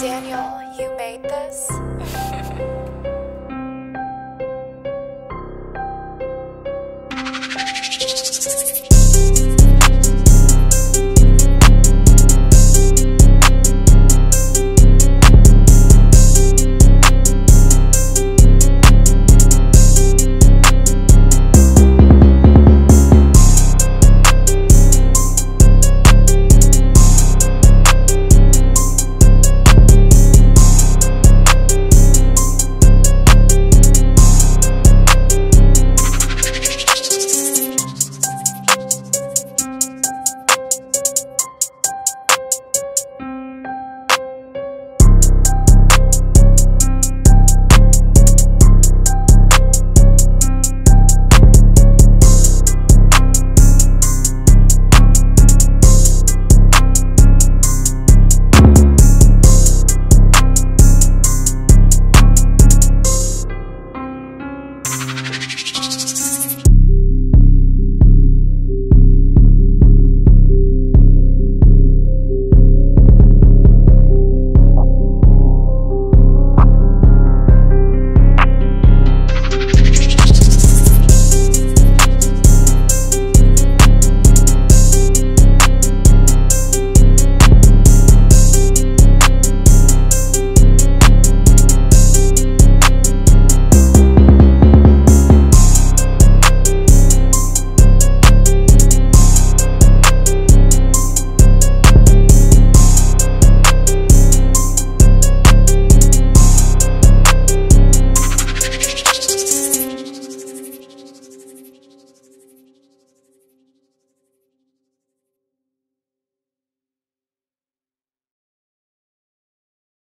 Daniel, you made this?